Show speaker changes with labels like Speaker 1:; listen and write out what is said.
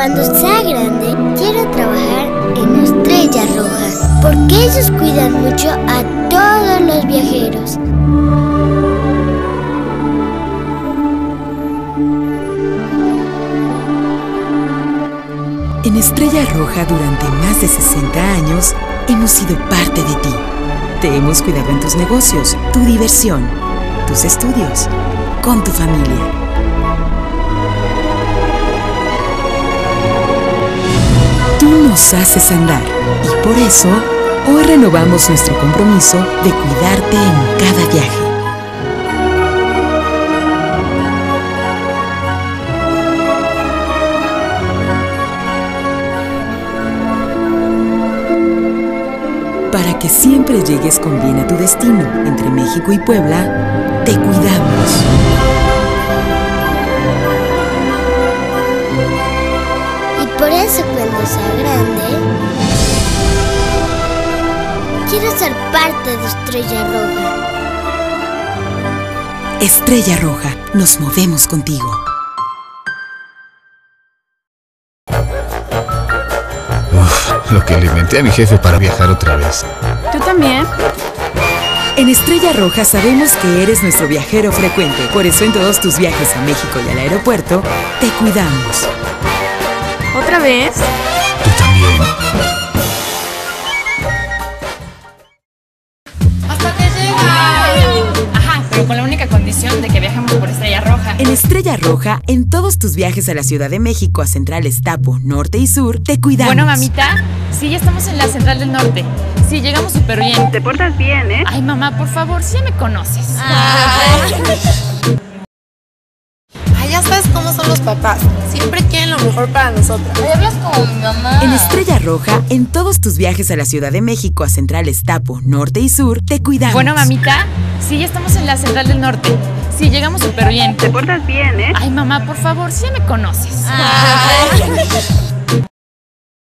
Speaker 1: Cuando sea grande, quiero trabajar en Estrella Roja, porque ellos cuidan mucho a todos los viajeros.
Speaker 2: En Estrella Roja durante más de 60 años hemos sido parte de ti. Te hemos cuidado en tus negocios, tu diversión, tus estudios, con tu familia. Nos haces andar y por eso hoy renovamos nuestro compromiso de cuidarte en cada viaje. Para que siempre llegues con bien a tu destino entre México y Puebla, te cuidamos.
Speaker 1: Por eso cuando sea grande, quiero ser parte de Estrella Roja.
Speaker 2: Estrella Roja, nos movemos contigo.
Speaker 3: Uf, lo que le inventé a mi jefe para viajar otra vez.
Speaker 4: ¿Tú también?
Speaker 2: En Estrella Roja sabemos que eres nuestro viajero frecuente, por eso en todos tus viajes a México y al aeropuerto, te cuidamos.
Speaker 4: ¿Otra vez?
Speaker 3: Tú también.
Speaker 5: ¡Hasta que llega! Ajá, pero con la única condición de que viajemos por Estrella Roja.
Speaker 2: En Estrella Roja, en todos tus viajes a la Ciudad de México, a Centrales Tapo, Norte y Sur, te cuidamos.
Speaker 5: Bueno, mamita, sí, ya estamos en la Central del Norte. Sí, llegamos súper bien.
Speaker 4: Te portas bien, ¿eh?
Speaker 5: Ay, mamá, por favor, sí ya me conoces.
Speaker 6: Ay, papás. Siempre quieren lo mejor para nosotras.
Speaker 5: Ay, hablas como mi mamá.
Speaker 2: En Estrella Roja, en todos tus viajes a la Ciudad de México, a Centrales Tapo, Norte y Sur, te cuidamos.
Speaker 5: Bueno, mamita, sí, ya estamos en la Central del Norte. Sí, llegamos súper bien.
Speaker 4: Te portas bien, ¿eh?
Speaker 5: Ay, mamá, por favor, sí ya me conoces.